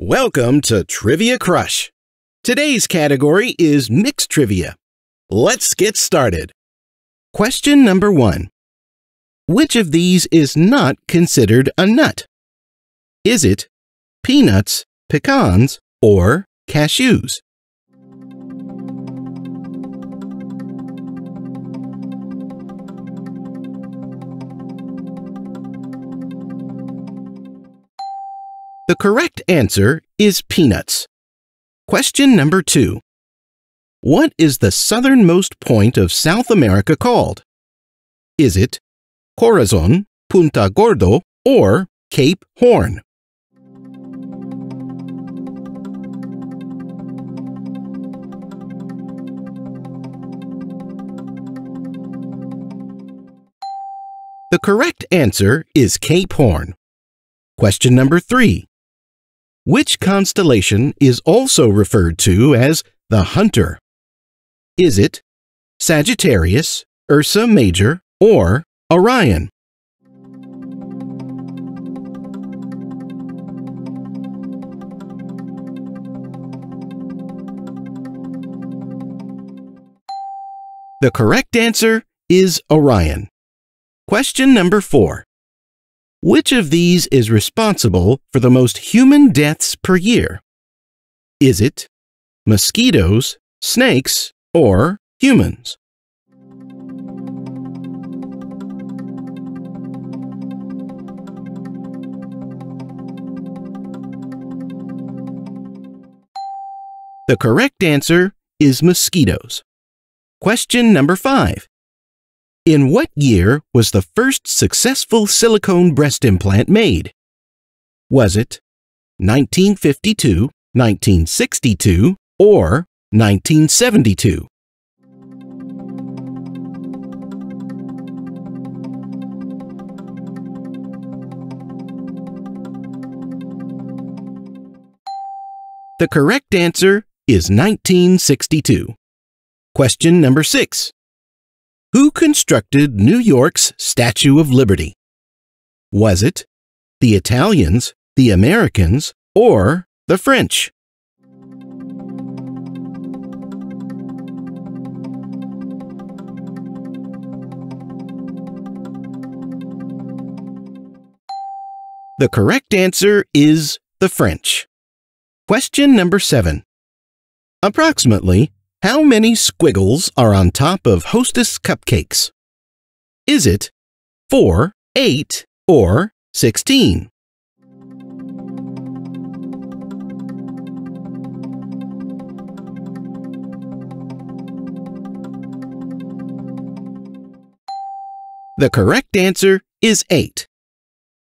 Welcome to Trivia Crush. Today's category is mixed trivia. Let's get started. Question number one. Which of these is not considered a nut? Is it peanuts, pecans, or cashews? The correct answer is peanuts. Question number two. What is the southernmost point of South America called? Is it Corazon, Punta Gordo, or Cape Horn? The correct answer is Cape Horn. Question number three. Which constellation is also referred to as the Hunter? Is it Sagittarius, Ursa Major, or Orion? The correct answer is Orion. Question number four. Which of these is responsible for the most human deaths per year? Is it mosquitoes, snakes, or humans? The correct answer is mosquitoes. Question number five. In what year was the first successful silicone breast implant made? Was it 1952, 1962, or 1972? The correct answer is 1962. Question number six. Who constructed New York's Statue of Liberty? Was it the Italians, the Americans, or the French? The correct answer is the French. Question number seven. Approximately how many squiggles are on top of Hostess cupcakes? Is it 4, 8, or 16? The correct answer is 8.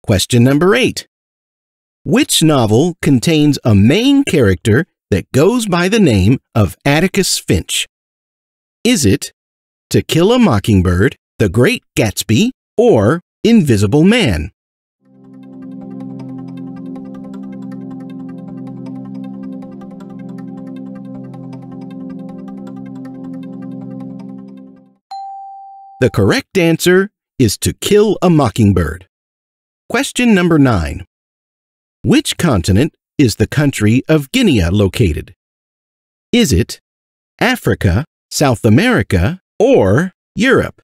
Question number 8. Which novel contains a main character that goes by the name of Atticus Finch? Is it To Kill a Mockingbird, The Great Gatsby, or Invisible Man? The correct answer is To Kill a Mockingbird. Question number 9. Which continent is the country of Guinea located? Is it Africa, South America, or Europe?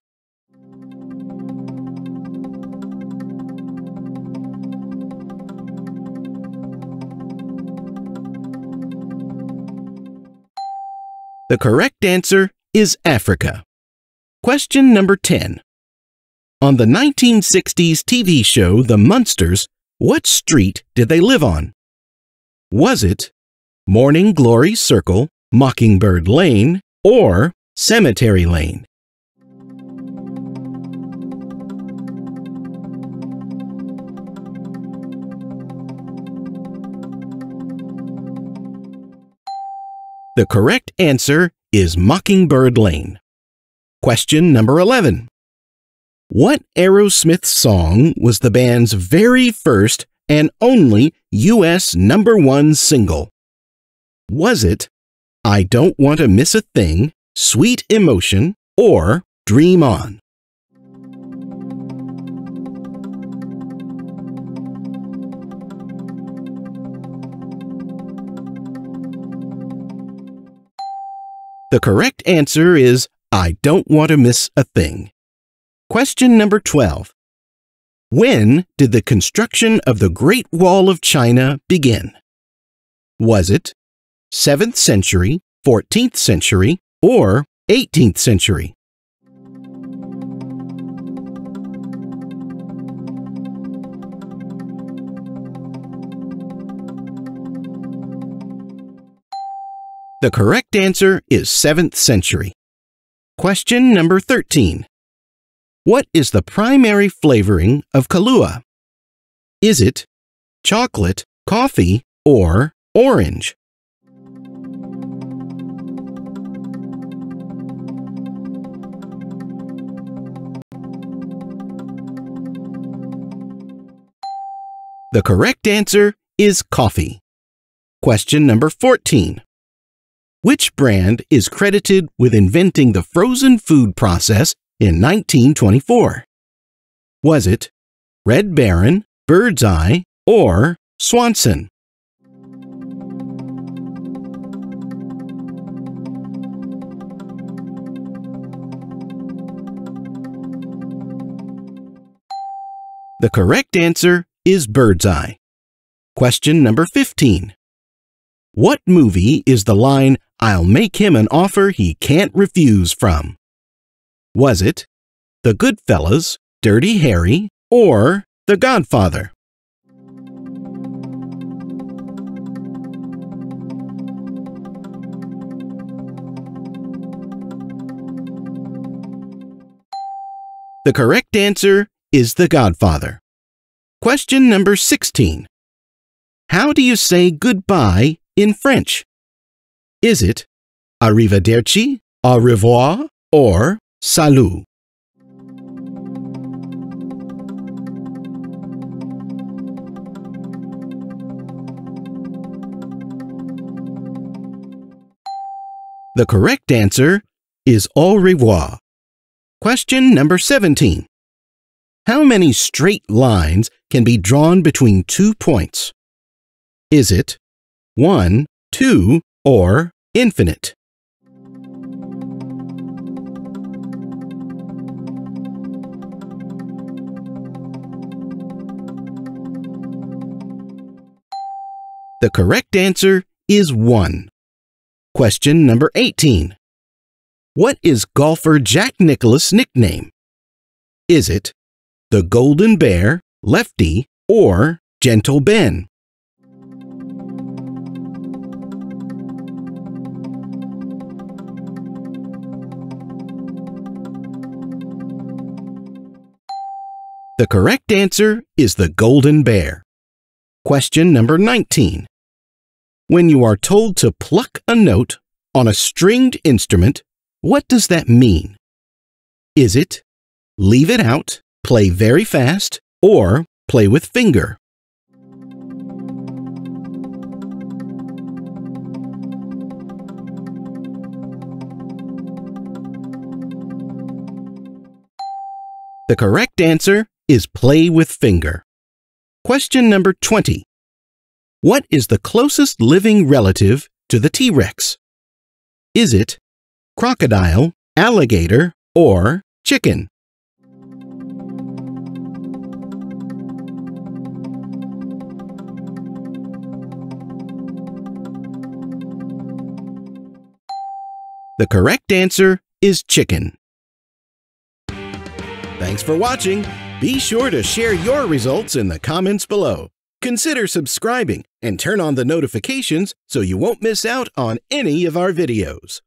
The correct answer is Africa. Question number 10. On the 1960s TV show The Munsters, what street did they live on? Was it Morning Glory Circle, Mockingbird Lane, or Cemetery Lane? The correct answer is Mockingbird Lane. Question number 11. What Aerosmith song was the band's very first and only U.S. number one single. Was it I Don't Want to Miss a Thing, Sweet Emotion, or Dream On? The correct answer is I Don't Want to Miss a Thing. Question number 12. When did the construction of the Great Wall of China begin? Was it 7th century, 14th century, or 18th century? The correct answer is 7th century. Question number 13. What is the primary flavoring of Kahlua? Is it chocolate, coffee, or orange? The correct answer is coffee. Question number 14. Which brand is credited with inventing the frozen food process in 1924? Was it Red Baron, Bird's Eye, or Swanson? The correct answer is Bird's Eye. Question number 15. What movie is the line, I'll make him an offer he can't refuse from? Was it The Goodfellas, Dirty Harry, or The Godfather? The correct answer is The Godfather. Question number 16. How do you say goodbye in French? Is it arrivederci, au revoir, or salut? The correct answer is au revoir. Question number 17. How many straight lines can be drawn between two points? Is it 1, 2, or infinite? The correct answer is 1. Question number 18. What is golfer Jack Nicklaus' nickname? Is it the Golden Bear, Lefty, or Gentle Ben? The correct answer is the golden bear. Question number 19. When you are told to pluck a note on a stringed instrument, what does that mean? Is it leave it out, play very fast, or play with finger? The correct answer is play with finger. Question number 20. What is the closest living relative to the T-Rex? Is it crocodile, alligator, or chicken? The correct answer is chicken. Thanks for watching. Be sure to share your results in the comments below. Consider subscribing and turn on the notifications so you won't miss out on any of our videos.